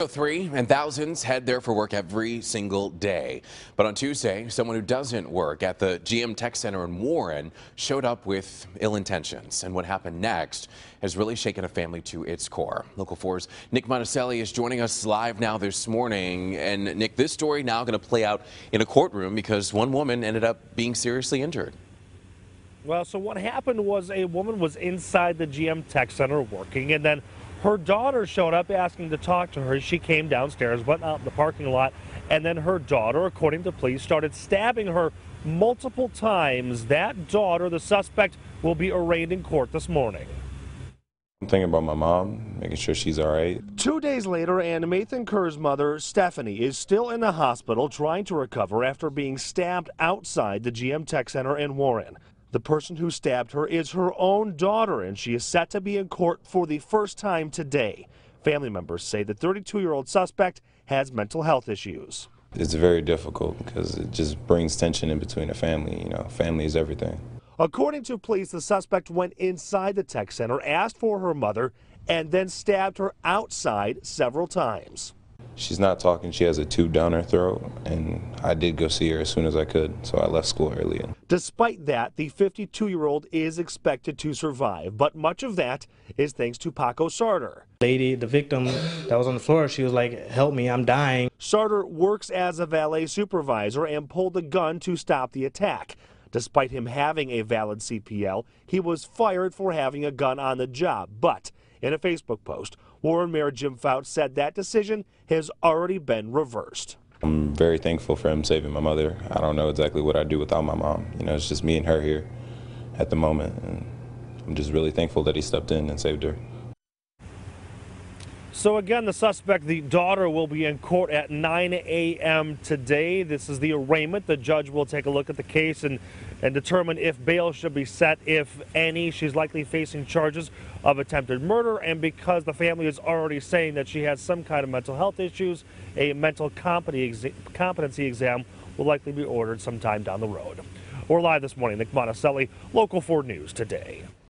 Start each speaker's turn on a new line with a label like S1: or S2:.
S1: Three and thousands head there for work every single day. But on Tuesday, someone who doesn't work at the GM Tech Center in Warren showed up with ill intentions. And what happened next has really shaken a family to its core. Local 4's Nick Monacelli is joining us live now this morning. And Nick, this story now going to play out in a courtroom because one woman ended up being seriously injured.
S2: Well, so what happened was a woman was inside the GM Tech Center working, and then her daughter showed up asking to talk to her. She came downstairs, went out in the parking lot, and then her daughter, according to police, started stabbing her multiple times. That daughter, the suspect, will be arraigned in court this morning.
S3: I'm thinking about my mom, making sure she's all right.
S2: Two days later, and Nathan Kerr's mother, Stephanie, is still in the hospital trying to recover after being stabbed outside the GM Tech Center in Warren. The person who stabbed her is her own daughter, and she is set to be in court for the first time today. Family members say the 32 year old suspect has mental health issues.
S3: It's very difficult because it just brings tension in between a family. You know, family is everything.
S2: According to police, the suspect went inside the tech center, asked for her mother, and then stabbed her outside several times.
S3: She's not talking. She has a tube down her throat, and I did go see her as soon as I could, so I left school early.
S2: Despite that, the 52-year-old is expected to survive, but much of that is thanks to Paco Sarter.
S4: Lady, the victim that was on the floor, she was like, help me, I'm dying.
S2: Sarter works as a valet supervisor and pulled a gun to stop the attack. Despite him having a valid CPL, he was fired for having a gun on the job, but in a Facebook post, Warren Mayor Jim Fouts said that decision has already been reversed.
S3: I'm very thankful for him saving my mother. I don't know exactly what I'd do without my mom. You know, it's just me and her here at the moment. And I'm just really thankful that he stepped in and saved her.
S2: So again, the suspect, the daughter, will be in court at 9 a.m. today. This is the arraignment. The judge will take a look at the case and, and determine if bail should be set, if any. She's likely facing charges of attempted murder, and because the family is already saying that she has some kind of mental health issues, a mental competency exam will likely be ordered sometime down the road. We're live this morning. Nick Monacelli, Local 4 News today.